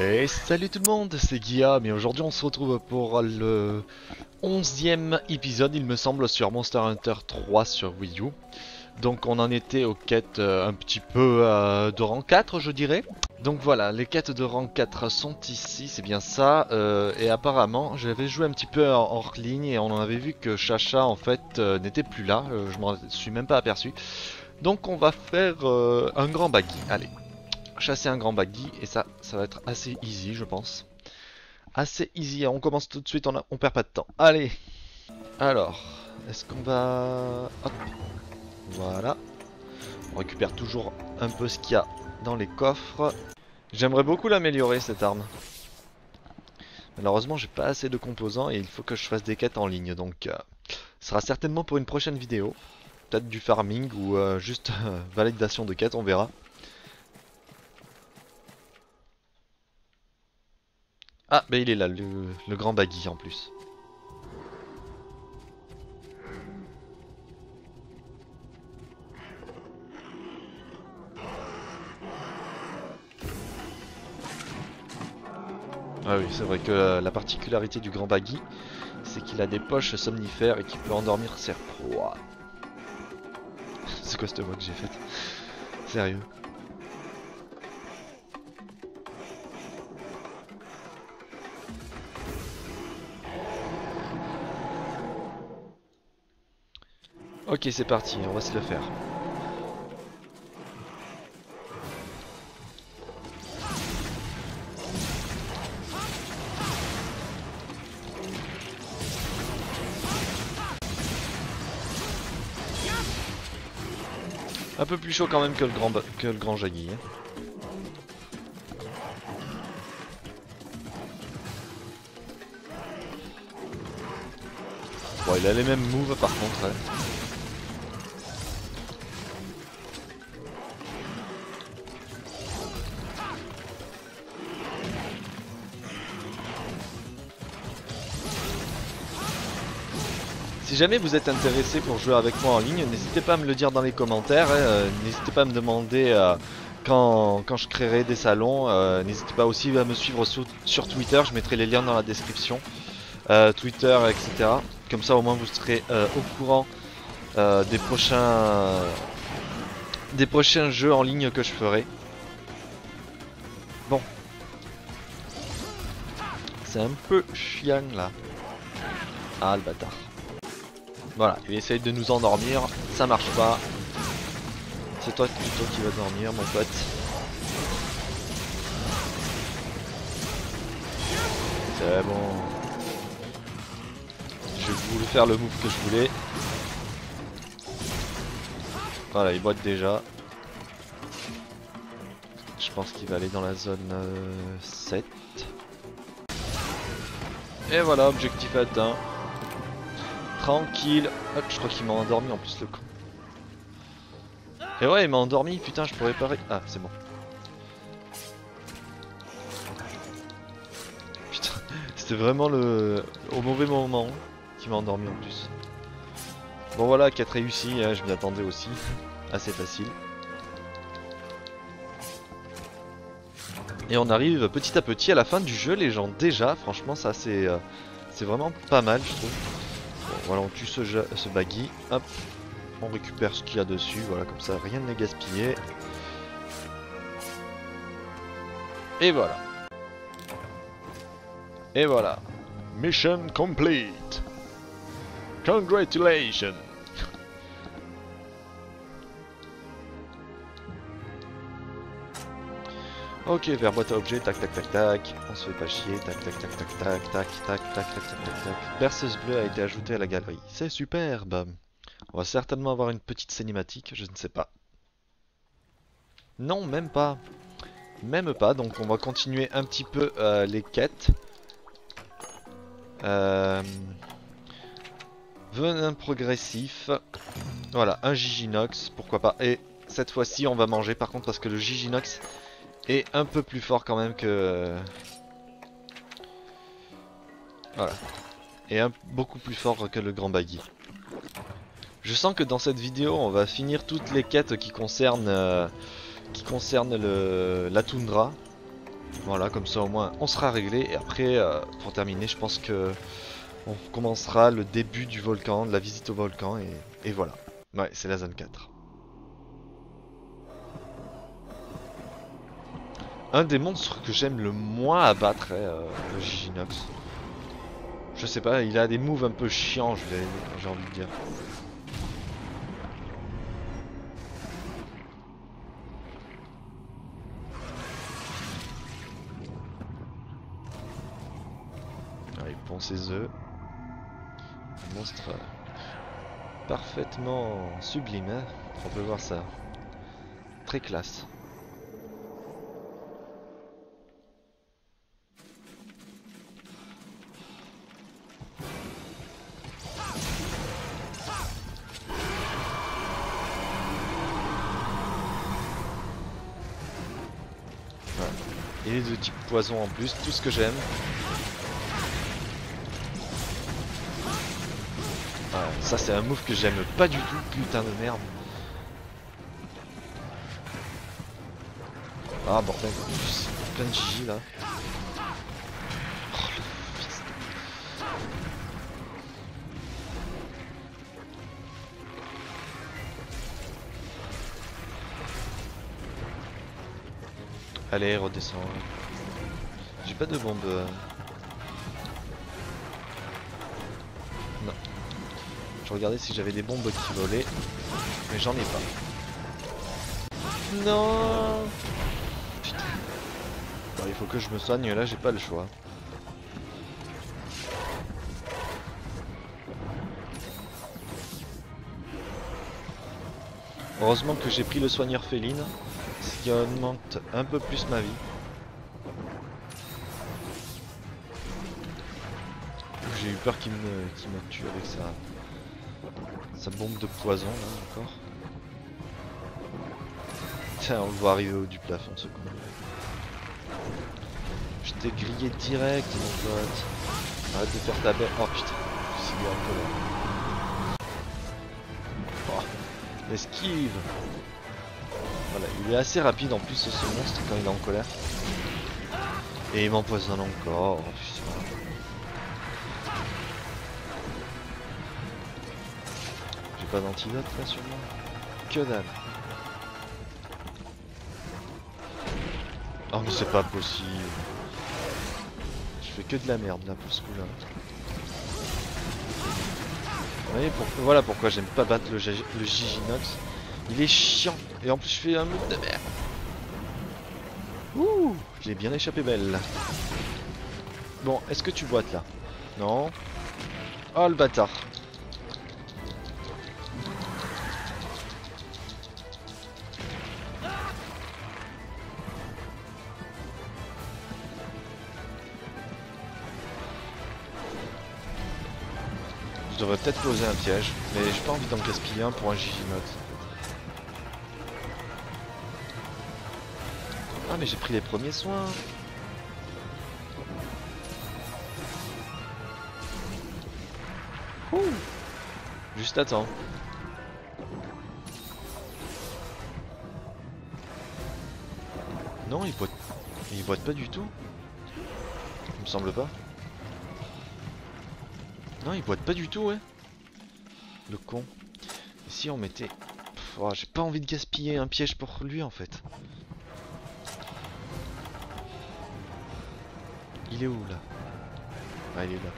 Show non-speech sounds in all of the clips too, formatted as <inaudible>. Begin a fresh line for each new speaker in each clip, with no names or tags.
Et salut tout le monde, c'est Guillaume et aujourd'hui on se retrouve pour le 11 e épisode il me semble sur Monster Hunter 3 sur Wii U. Donc on en était aux quêtes euh, un petit peu euh, de rang 4 je dirais. Donc voilà, les quêtes de rang 4 sont ici, c'est bien ça. Euh, et apparemment, j'avais joué un petit peu hors ligne et on en avait vu que Chacha en fait n'était plus là. je m'en suis même pas aperçu. Donc on va faire un grand baggy, allez. Chasser un grand baggy et ça, ça va être assez easy je pense. Assez easy, on commence tout de suite, on, on perd pas de temps. Allez, alors, est-ce qu'on va... Hop. Voilà. On récupère toujours un peu ce qu'il y a dans les coffres. J'aimerais beaucoup l'améliorer cette arme. Malheureusement j'ai pas assez de composants et il faut que je fasse des quêtes en ligne donc euh, sera certainement pour une prochaine vidéo. Peut-être du farming ou euh, juste euh, validation de quêtes, on verra. Ah ben il est là, le, grand baggy en plus. Ah oui, c'est vrai que euh, la particularité du grand baggy, c'est qu'il a des poches somnifères et qu'il peut endormir ses proies. <laughs> c'est quoi cette voix que j'ai faite Sérieux Ok, c'est parti, on va se le faire. Un peu plus chaud quand même que le grand, que le grand hein. Bon, il a les mêmes moves par contre. Hein. jamais vous êtes intéressé pour jouer avec moi en ligne, n'hésitez pas à me le dire dans les commentaires, hein, euh, n'hésitez pas à me demander euh, quand, quand, je créerai des salons, euh, n'hésitez pas aussi à me suivre sur, sur, Twitter, je mettrai les liens dans la description, Twitter, etc. Comme ça au moins vous serez au courant des prochains des prochains jeux en ligne que je ferai. Bon. C'est un peu chiant là. Ah le bâtard. Voilà, il essaye de nous endormir, ça marche pas. C'est toi, plutôt qui va dormir mon pote. C'est bon. Je voulais faire le move que je voulais. Voilà, il boite déjà. Je pense qu'il va aller dans la zone 7. Euh, Et voilà, objectif atteint. Tranquille. Hop, je crois qu'il m'a endormi en plus le con. Et ouais, il m'a endormi, putain, je pourrais pas... Ah, c'est bon. Putain, <laughs> c'était vraiment le... au mauvais moment qui m'a endormi en plus. Bon voilà, 4 réussis, hein, je m'y attendais aussi. <laughs> Assez facile. Et on arrive petit à petit à la fin du jeu les gens déjà, franchement ça c'est euh, c'est vraiment pas mal je trouve voilà, on tue ce, baggy. Hop, on récupère ce qu'il y a dessus. Voilà, comme ça, rien n'est gaspillé. Et voilà. Et voilà. Mission complete. Congratulations. Ok, vers boîte à tac tac tac tac, on se fait pas chier, tac tac tac tac tac tac tac tac tac tac tac tac. Berceuse bleue a été ajoutée à la galerie, c'est superbe. On va certainement avoir une petite cinématique, je ne sais pas. Non, même pas. Même pas, donc on va continuer un petit peu les quêtes. Euh... Venin progressif. Voilà, un Giginox, pourquoi pas. Et cette fois-ci, on va manger par contre parce que le Giginox et un peu plus fort quand même que... Voilà. Et un, beaucoup plus fort que le grand baggy. Je sens que dans cette vidéo, on va finir toutes les quêtes qui concernent, euh, qui concernent le, la toundra. Voilà, comme ça au moins on sera réglé. Et après, euh, pour terminer, je pense que on commencera le début du volcan, de la visite au volcan. Et, et voilà. Ouais, c'est la zone 4. un des monstres que j'aime le moins abattre battre, euh, le Giginox. Je sais pas, il a des moves un peu chiants, j'ai envie de dire. Allez, pond ses œufs. Monstre euh, parfaitement sublime, hein. on peut voir ça. Très classe. de type poison en plus, tout ce que j'aime. ça c'est un move que j'aime pas du tout, putain de merde. Ah bordel, plein de gg là. Allez, redescends. J'ai pas de bombe. Euh. Non. Je regardais si j'avais des bombes qui volaient, mais j'en ai pas. Non il faut que je me soigne, là j'ai pas le choix. Heureusement que j'ai pris le soigneur féline ce qui augmente un peu plus ma vie. J'ai eu peur qu'il me, qu'il me tue avec sa, sa bombe de poison là encore. on le voit arriver au du plafond ce con. Je t'ai grillé direct mon pote. Arrête de faire ta bête. Oh putain, c'est bien un peu là. l'esquive oh il est assez rapide en plus ce monstre quand il est en colère. Et il m'empoisonne encore, J'ai pas d'antidote là moi. Que dalle. Oh mais c'est pas possible. Je fais que de la merde là pour ce coup là. Vous voyez voilà pourquoi j'aime pas battre le, le Giginox. Il est chiant. Et en plus, je fais un move de merde. Ouh, j'ai bien échappé belle. Bon, est-ce que tu boites là Non. Oh le bâtard. Je devrais peut-être poser un piège, mais j'ai pas envie d'en gaspiller un pour un Giginote. Ah mais j'ai pris les premiers soins Ouh. Juste attends. Non il boite Il boite pas du tout Il me semble pas Non il boite pas du tout ouais Le con Et si on mettait oh, j'ai pas envie de gaspiller un piège pour lui en fait. Il est où là Ah il est là.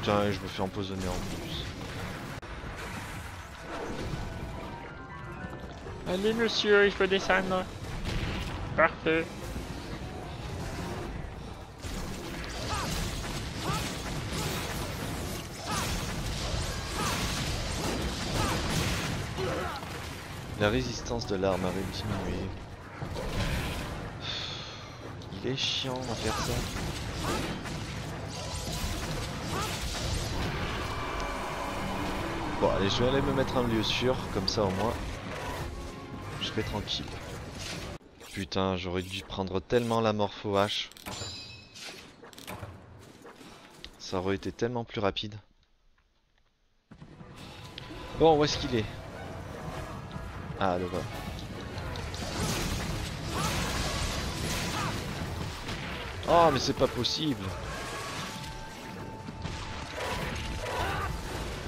Putain je me fais empoisonner en plus. Allez monsieur, il faut descendre. Parfait. La résistance de l'arme à diminué. Il est chiant ma faire Bon allez je vais aller me mettre un lieu sûr, comme ça au moins je serai tranquille. Putain j'aurais dû prendre tellement la morpho H. Ça aurait été tellement plus rapide. Bon où est-ce qu'il est, ah, le voilà. Oh, mais c'est pas possible.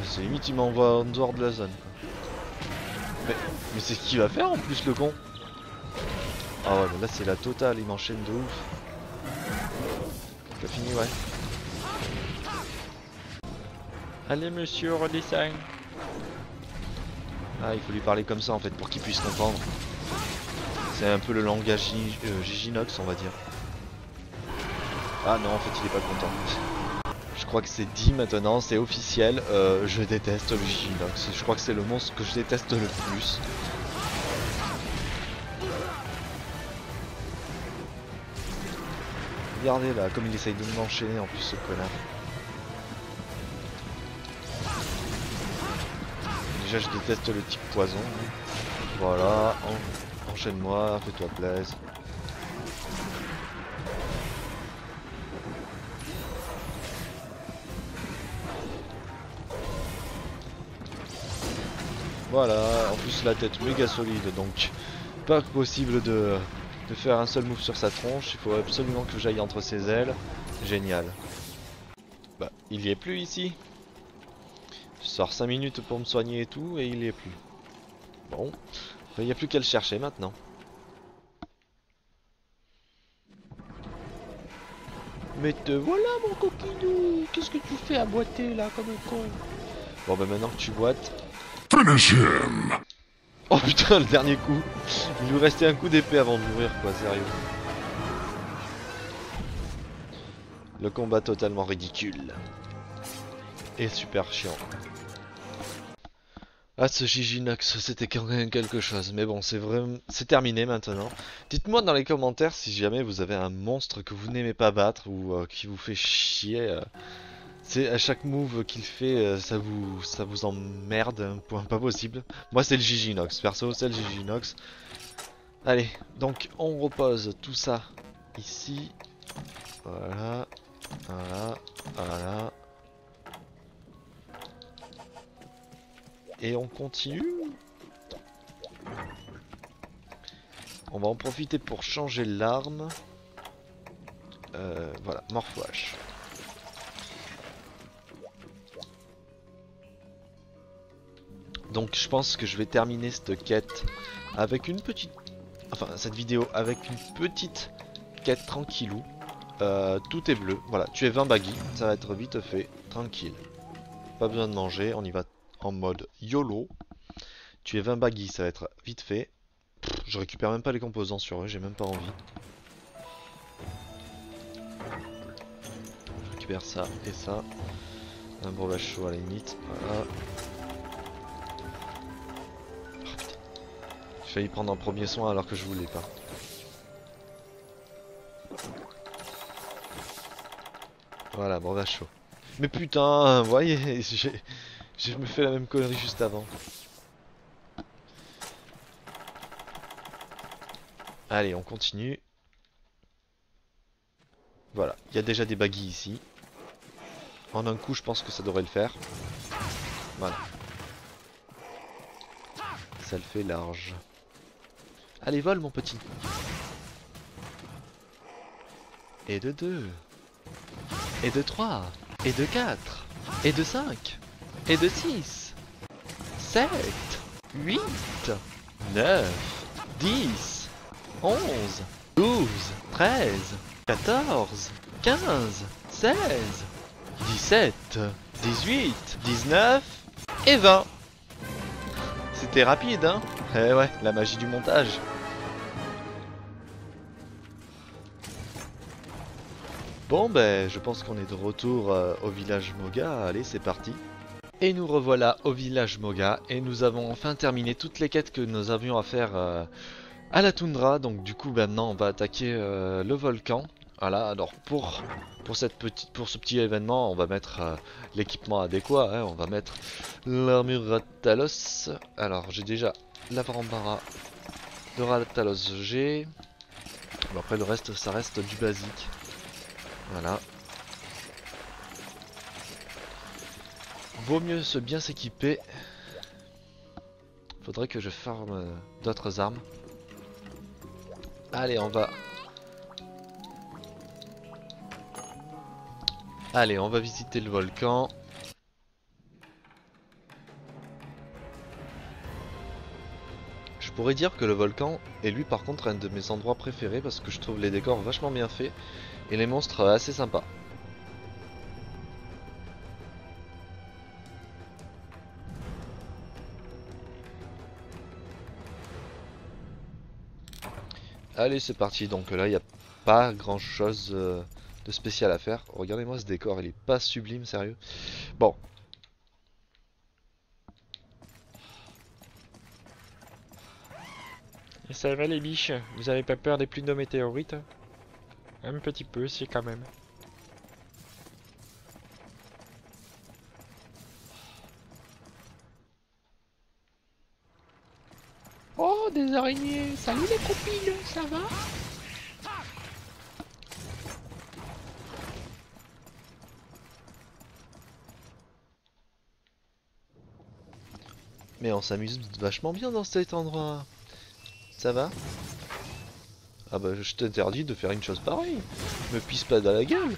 C'est limite, il m'envoie en dehors de la zone. Mais, mais c'est ce qu'il va faire en plus, le con. Ah ouais, mais là, c'est la totale. Il m'enchaîne de ouf. T'as fini, ouais. Allez, monsieur, Redesign. Ah, il faut lui parler comme ça en fait pour qu'il puisse comprendre. C'est un peu le langage euh, Giginox, on va dire. Ah non, en fait, il est pas content. Je crois que c'est dit maintenant, c'est officiel. Euh, je déteste le Giginox. Je crois que c'est le monstre que je déteste le plus. Regardez là, comme il essaye de m'enchaîner en plus ce connard. Déjà je déteste le type poison. Voilà, enchaîne-moi, fais-toi plaisir. Voilà, en plus la tête méga solide donc pas possible de, de faire un seul move sur sa tronche, il faut absolument que j'aille entre ses ailes. Génial. Bah, il y est plus ici je sors 5 minutes pour me soigner et tout, et il est plus. Bon, il n'y a plus qu'à le chercher maintenant. Mais te voilà mon coquinou Qu'est-ce que tu fais à boiter là comme un con Bon bah maintenant que tu boites... Finish him Oh putain le dernier coup Il lui restait un coup d'épée avant de mourir quoi, sérieux. Le combat totalement ridicule. Et super chiant. Ah, ce Giginox, c'était quand même quelque chose. Mais bon, c'est vraiment... c'est terminé maintenant. Dites-moi dans les commentaires si jamais vous avez un monstre que vous n'aimez pas battre ou euh, qui vous fait chier. Euh. C'est à chaque move qu'il fait, euh, ça vous ça vous emmerde un point pas possible. Moi, c'est le Giginox. Perso, c'est le Giginox. Allez, donc on repose tout ça ici. Voilà, voilà, voilà. et on continue. On va en profiter pour changer l'arme. Euh, voilà, h Donc je pense que je vais terminer cette quête avec une petite... Enfin, cette vidéo avec une petite quête tranquillou. Euh, tout est bleu. Voilà, tu es 20 baggy, ça va être vite fait, tranquille. Pas besoin de manger, on y va en mode YOLO. Tu es 20 baguilles, ça va être vite fait. je récupère même pas les composants sur eux, j'ai même pas envie. Je récupère ça et ça. Un breuvage chaud à la limite. Voilà. Ah, j'ai failli prendre un premier soin alors que je voulais pas. Voilà, breuvage chaud. Mais putain, vous voyez, <laughs> j'ai... Je me fais la même connerie juste avant. Allez, on continue. Voilà, il y a déjà des baguilles ici. En un coup, je pense que ça devrait le faire. Voilà. Ça le fait large. Allez, vole mon petit. Et de deux. Et de trois. Et de quatre. Et de cinq et de 6. 7, 8, 9, 10, 11, 12, 13, 14, 15, 16, 17, 18, 19 et 20. C'était rapide, hein Eh ouais, la magie du montage. Bon ben, je pense qu'on est de retour euh, au village Moga. Allez, c'est parti. Et nous revoilà au village Moga et nous avons enfin terminé toutes les quêtes que nous avions à faire euh, à la toundra. Donc du coup maintenant on va attaquer euh, le volcan. Voilà, alors pour, pour, cette petite, pour ce petit événement on va mettre euh, l'équipement adéquat, hein. on va mettre l'armure Rattalos. Alors j'ai déjà la barambara de Rattalos G. Bon, après le reste ça reste du basique. Voilà, Vaut mieux se bien s'équiper. Faudrait que je farme euh, d'autres armes. Allez, on va... Allez, on va visiter le volcan. Je pourrais dire que le volcan est lui par contre un de mes endroits préférés parce que je trouve les décors vachement bien faits et les monstres assez sympas. Allez, c'est parti. Donc là, il n'y a pas grand chose euh, de spécial à faire. Regardez-moi ce décor, il est pas sublime, sérieux. Bon. Et ça va les biches Vous avez pas peur des pluies de météorites Un petit peu, si quand même. Salut les copines, ça va Mais on s'amuse vachement bien dans cet endroit. Ça va Ah bah je t'interdis de faire une chose pareille. Me pisse pas dans la gueule.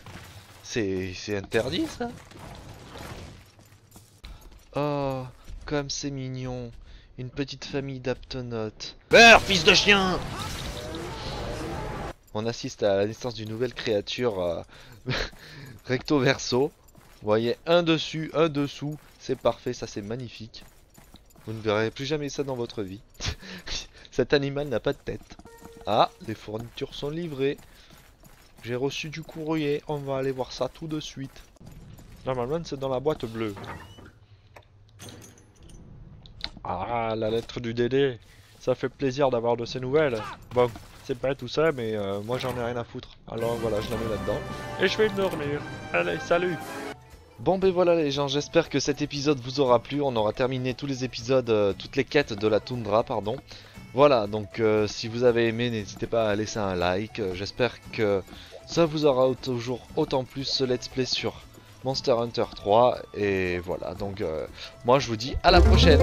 C'est interdit ça. Oh, comme c'est mignon. Une petite famille d'aptonautes. Beurre fils de chien On assiste à la naissance d'une nouvelle créature euh, <laughs> recto verso. Vous voyez, un dessus, un dessous. C'est parfait, ça c'est magnifique. Vous ne verrez plus jamais ça dans votre vie. <laughs> Cet animal n'a pas de tête. Ah, les fournitures sont livrées. J'ai reçu du courrier, on va aller voir ça tout de suite. Normalement c'est dans la boîte bleue. Ah, la lettre du DD Ça fait plaisir d'avoir de ces nouvelles Bon, c'est pas tout ça, mais euh, moi j'en ai rien à foutre. Alors voilà, je la mets là-dedans. Et je vais dormir. Allez, salut Bon ben voilà les gens, j'espère que cet épisode vous aura plu, on aura terminé tous les épisodes, euh, toutes les quêtes de la toundra, pardon. Voilà, donc euh, si vous avez aimé, n'hésitez pas à laisser un like, j'espère que ça vous aura toujours autant plus ce let's play sur Monster Hunter 3. Et voilà, donc euh, moi je vous dis à la prochaine